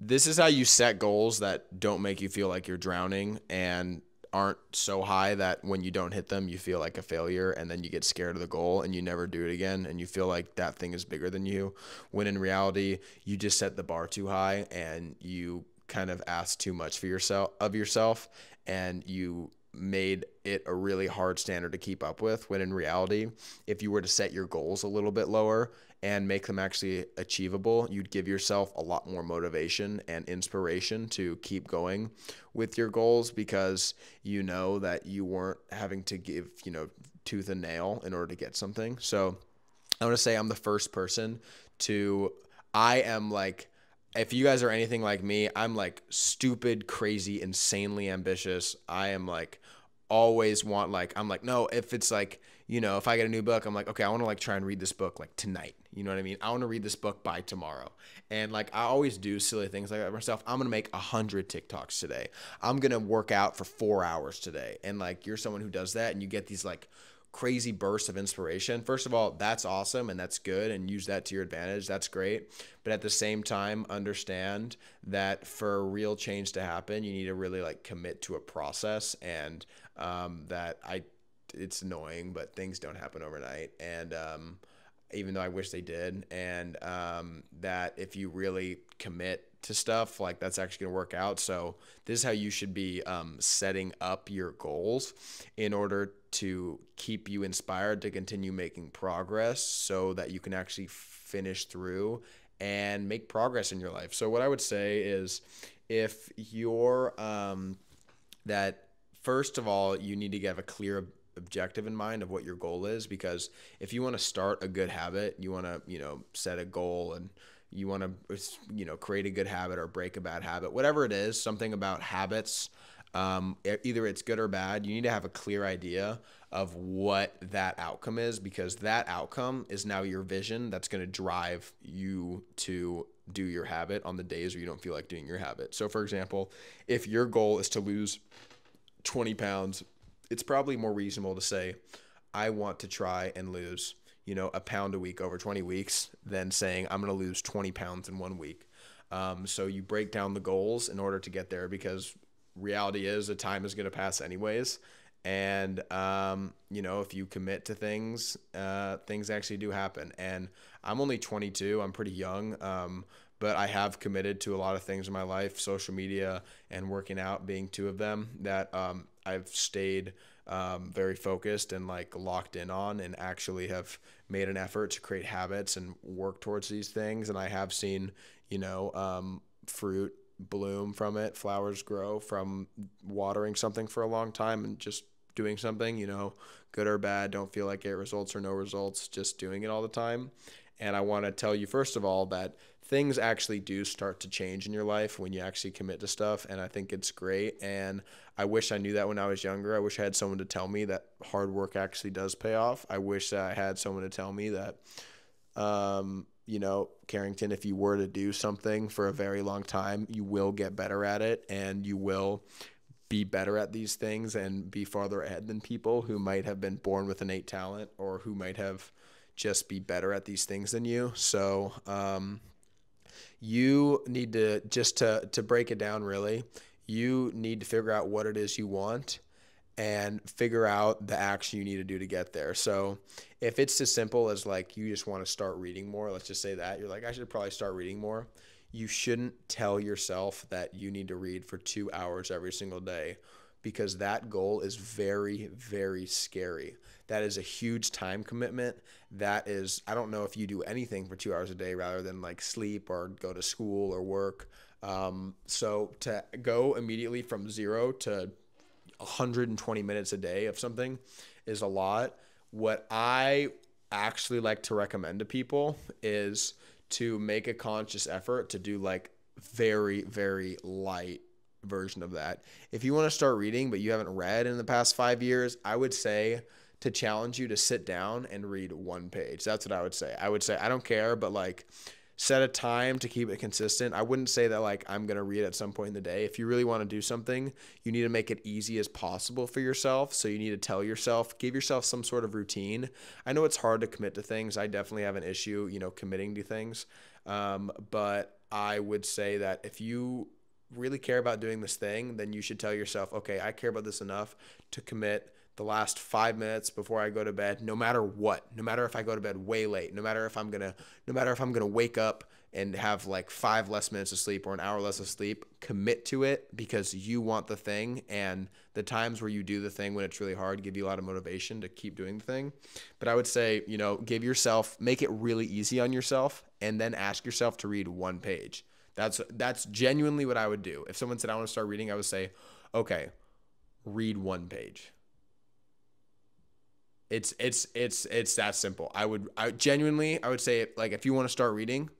this is how you set goals that don't make you feel like you're drowning and aren't so high that when you don't hit them, you feel like a failure and then you get scared of the goal and you never do it again and you feel like that thing is bigger than you. When in reality, you just set the bar too high and you kind of ask too much for yourself of yourself and you made it a really hard standard to keep up with when in reality if you were to set your goals a little bit lower and make them actually achievable you'd give yourself a lot more motivation and inspiration to keep going with your goals because you know that you weren't having to give you know tooth and nail in order to get something. So i want to say i'm the first person to i am like if you guys are anything like me, I'm like stupid, crazy, insanely ambitious. I am like always want like I'm like no, if it's like, you know, if I get a new book, I'm like, okay, I want to like try and read this book like tonight. You know what I mean? I want to read this book by tomorrow. And like I always do silly things like that myself. I'm gonna make a hundred TikToks today. I'm gonna work out for four hours today. And like you're someone who does that and you get these like crazy bursts of inspiration. First of all, that's awesome and that's good and use that to your advantage. That's great. But at the same time, understand that for real change to happen, you need to really like commit to a process and um, that I it's annoying, but things don't happen overnight. And um, even though I wish they did, and um, that if you really commit to stuff, like that's actually gonna work out. So this is how you should be um, setting up your goals in order to keep you inspired to continue making progress, so that you can actually finish through and make progress in your life. So what I would say is, if you're um, that first of all, you need to have a clear objective in mind of what your goal is because if you want to start a good habit, you want to, you know, set a goal and you want to, you know, create a good habit or break a bad habit, whatever it is, something about habits, um, either it's good or bad, you need to have a clear idea of what that outcome is because that outcome is now your vision that's going to drive you to do your habit on the days where you don't feel like doing your habit. So, for example, if your goal is to lose 20 pounds, it's probably more reasonable to say, I want to try and lose, you know, a pound a week over 20 weeks than saying I'm going to lose 20 pounds in one week. Um, so you break down the goals in order to get there because reality is the time is going to pass anyways. And, um, you know, if you commit to things, uh, things actually do happen. And I'm only 22, I'm pretty young. Um, but I have committed to a lot of things in my life, social media and working out being two of them that um, I've stayed um, very focused and like locked in on and actually have made an effort to create habits and work towards these things. And I have seen, you know, um, fruit bloom from it, flowers grow from watering something for a long time and just doing something, you know, good or bad, don't feel like it results or no results, just doing it all the time. And I want to tell you, first of all, that things actually do start to change in your life when you actually commit to stuff and i think it's great and i wish i knew that when i was younger i wish i had someone to tell me that hard work actually does pay off i wish i had someone to tell me that um, you know carrington if you were to do something for a very long time you will get better at it and you will be better at these things and be farther ahead than people who might have been born with innate talent or who might have just be better at these things than you. So um, you need to just to to break it down really you need to figure out what it is you want and figure out the action you need to do to get there so if it's as simple as like you just want to start reading more let's just say that you're like i should probably start reading more you shouldn't tell yourself that you need to read for two hours every single day because that goal is very, very scary. That is a huge time commitment. That is, I don't know if you do anything for two hours a day rather than like sleep or go to school or work. Um, so to go immediately from zero to 120 minutes a day of something is a lot. What I actually like to recommend to people is to make a conscious effort to do like very, very light version of that. If you want to start reading, but you haven't read in the past five years, I would say to challenge you to sit down and read one page. That's what I would say. I would say, I don't care, but like set a time to keep it consistent. I wouldn't say that like I'm going to read at some point in the day. If you really want to do something, you need to make it easy as possible for yourself. So you need to tell yourself, give yourself some sort of routine. I know it's hard to commit to things. I definitely have an issue, you know, committing to things. Um, but I would say that if you really care about doing this thing, then you should tell yourself, okay, I care about this enough to commit the last five minutes before I go to bed, no matter what, no matter if I go to bed way late, no matter if I'm gonna, no matter if I'm gonna wake up and have like five less minutes of sleep or an hour less of sleep, commit to it because you want the thing. And the times where you do the thing when it's really hard give you a lot of motivation to keep doing the thing. But I would say, you know, give yourself, make it really easy on yourself, and then ask yourself to read one page. That's that's genuinely what I would do. If someone said I want to start reading, I would say, okay, read one page it's it's it's it's that simple. I would I genuinely I would say like if you want to start reading,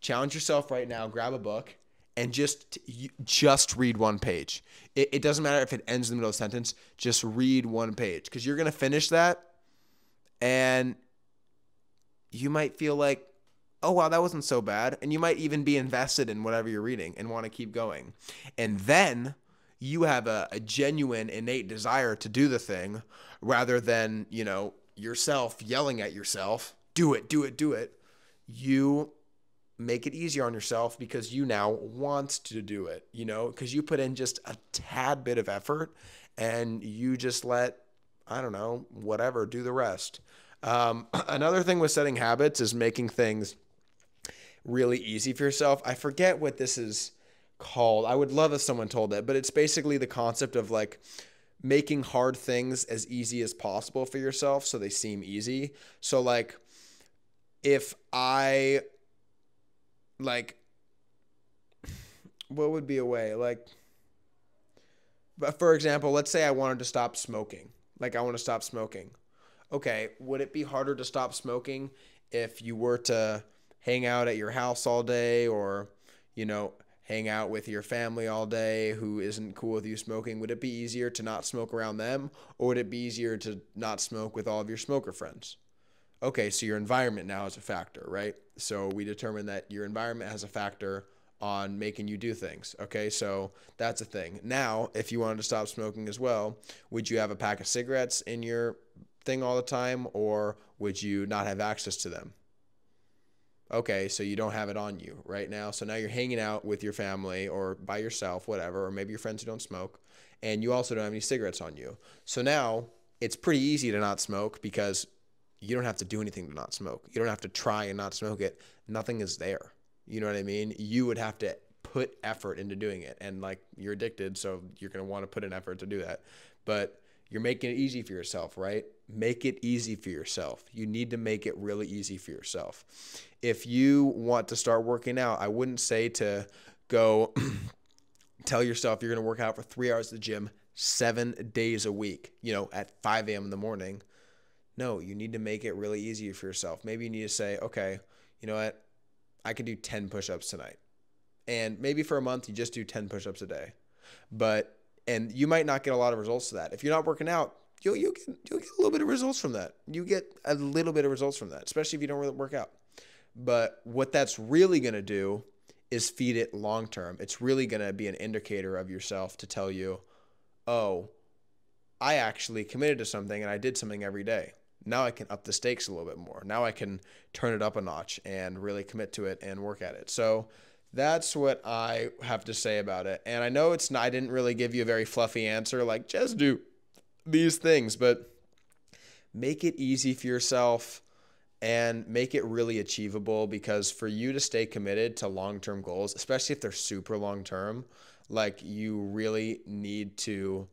challenge yourself right now. Grab a book and just just read one page. It, it doesn't matter if it ends in the middle of a sentence. Just read one page because you're gonna finish that, and you might feel like, oh wow, that wasn't so bad, and you might even be invested in whatever you're reading and want to keep going, and then you have a, a genuine innate desire to do the thing rather than, you know, yourself yelling at yourself, do it, do it, do it. You make it easier on yourself because you now want to do it, you know, because you put in just a tad bit of effort and you just let, I don't know, whatever, do the rest. Um, another thing with setting habits is making things really easy for yourself. I forget what this is called. I would love if someone told it, but it's basically the concept of like making hard things as easy as possible for yourself so they seem easy. So like if I like what would be a way like but for example, let's say I wanted to stop smoking. Like I want to stop smoking. Okay, would it be harder to stop smoking if you were to hang out at your house all day or you know hang out with your family all day who isn't cool with you smoking, would it be easier to not smoke around them or would it be easier to not smoke with all of your smoker friends? Okay, so your environment now is a factor, right? So we determine that your environment has a factor on making you do things. Okay, so that's a thing. Now, if you wanted to stop smoking as well, would you have a pack of cigarettes in your thing all the time or would you not have access to them? Okay, so you don't have it on you right now. So now you're hanging out with your family or by yourself, whatever, or maybe your friends who don't smoke, and you also don't have any cigarettes on you. So now it's pretty easy to not smoke because you don't have to do anything to not smoke. You don't have to try and not smoke it. Nothing is there. You know what I mean? You would have to put effort into doing it. And like you're addicted, so you're going to want to put an effort to do that. But you're making it easy for yourself, right? Make it easy for yourself. You need to make it really easy for yourself. If you want to start working out, I wouldn't say to go tell yourself you're going to work out for three hours at the gym seven days a week, you know, at 5 a.m. in the morning. No, you need to make it really easy for yourself. Maybe you need to say, okay, you know what? I can do 10 push ups tonight. And maybe for a month, you just do 10 push ups a day. But and you might not get a lot of results to that. If you're not working out, you'll you get you'll get a little bit of results from that. You get a little bit of results from that, especially if you don't really work out. But what that's really going to do is feed it long term. It's really going to be an indicator of yourself to tell you, "Oh, I actually committed to something and I did something every day. Now I can up the stakes a little bit more. Now I can turn it up a notch and really commit to it and work at it." So, that's what I have to say about it. And I know it's not, I didn't really give you a very fluffy answer like just do these things, but make it easy for yourself and make it really achievable because for you to stay committed to long-term goals, especially if they're super long-term, like you really need to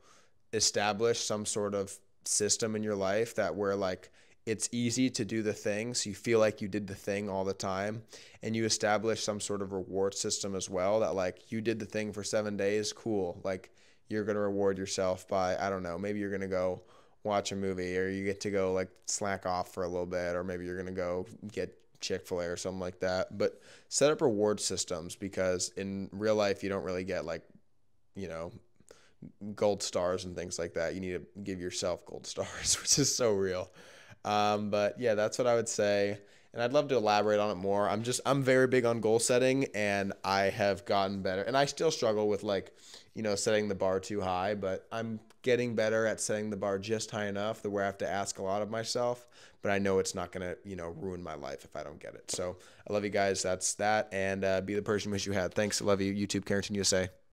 establish some sort of system in your life that where like it's easy to do the thing so you feel like you did the thing all the time and you establish some sort of reward system as well that like you did the thing for seven days cool. Like you're going to reward yourself by i don't know maybe you're going to go watch a movie or you get to go like slack off for a little bit or maybe you're going to go get chick-fil-a or something like that. But set up reward systems because in real life you don't really get like you know gold stars and things like that. You need to give yourself gold stars which is so real. Um, but yeah, that's what I would say. And I'd love to elaborate on it more. I'm just, I'm very big on goal setting and I have gotten better. And I still struggle with like, you know, setting the bar too high, but I'm getting better at setting the bar just high enough that where I have to ask a lot of myself, but I know it's not gonna you know ruin my life if I don't get it. So I love you guys. That's that, and uh, be the person wish you had. Thanks. I love you, YouTube Carrington USA.